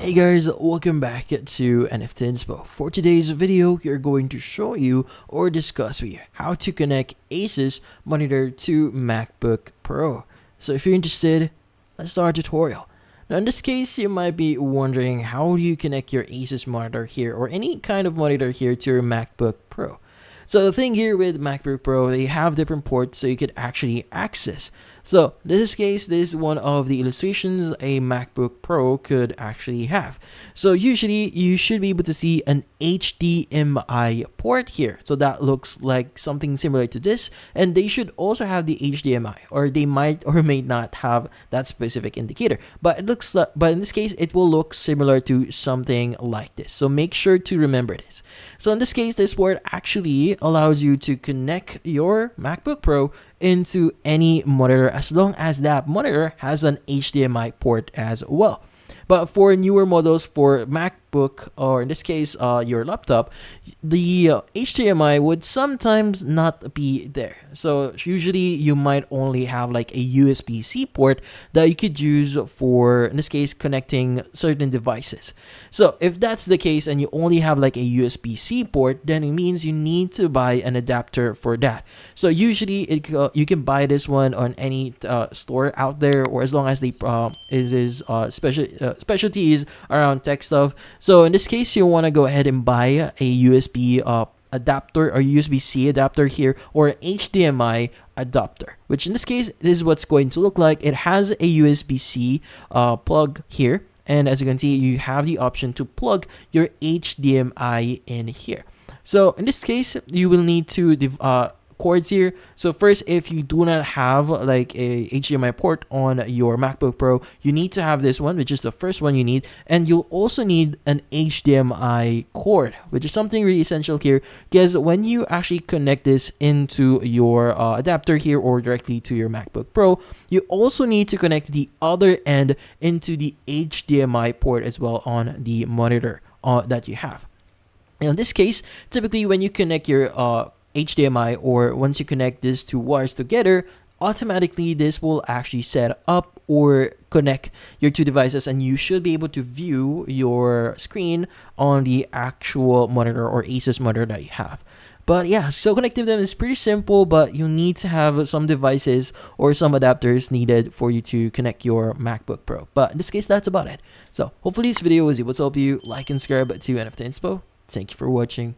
Hey guys, welcome back to NFT Inspo. For today's video, we're going to show you or discuss with you how to connect Asus monitor to MacBook Pro. So if you're interested, let's start our tutorial. Now in this case, you might be wondering how do you connect your Asus monitor here or any kind of monitor here to your MacBook Pro. So the thing here with MacBook Pro, they have different ports so you could actually access. So in this case, this is one of the illustrations a MacBook Pro could actually have. So usually you should be able to see an HDMI port here. So that looks like something similar to this. And they should also have the HDMI or they might or may not have that specific indicator. But it looks like, but in this case, it will look similar to something like this. So make sure to remember this. So in this case, this port actually allows you to connect your MacBook Pro into any monitor as long as that monitor has an HDMI port as well. But for newer models for MacBook, or in this case, uh, your laptop, the uh, HDMI would sometimes not be there. So usually you might only have like a USB-C port that you could use for, in this case, connecting certain devices. So if that's the case and you only have like a USB-C port, then it means you need to buy an adapter for that. So usually it, uh, you can buy this one on any uh, store out there, or as long as they uh, is is uh, special uh, specialties around tech stuff. So in this case, you want to go ahead and buy a USB uh, adapter or USB-C adapter here or HDMI adapter, which in this case, this is what's going to look like. It has a USB-C uh, plug here. And as you can see, you have the option to plug your HDMI in here. So in this case, you will need to uh, cords here. So first, if you do not have like a HDMI port on your MacBook Pro, you need to have this one, which is the first one you need. And you'll also need an HDMI cord, which is something really essential here because when you actually connect this into your uh, adapter here or directly to your MacBook Pro, you also need to connect the other end into the HDMI port as well on the monitor uh, that you have. In this case, typically when you connect your uh, HDMI or once you connect these two wires together, automatically this will actually set up or connect your two devices and you should be able to view your screen on the actual monitor or Asus monitor that you have. But yeah, so connecting them is pretty simple, but you need to have some devices or some adapters needed for you to connect your MacBook Pro. But in this case, that's about it. So hopefully this video was able to help you. Like and subscribe to NFT Inspo. Thank you for watching.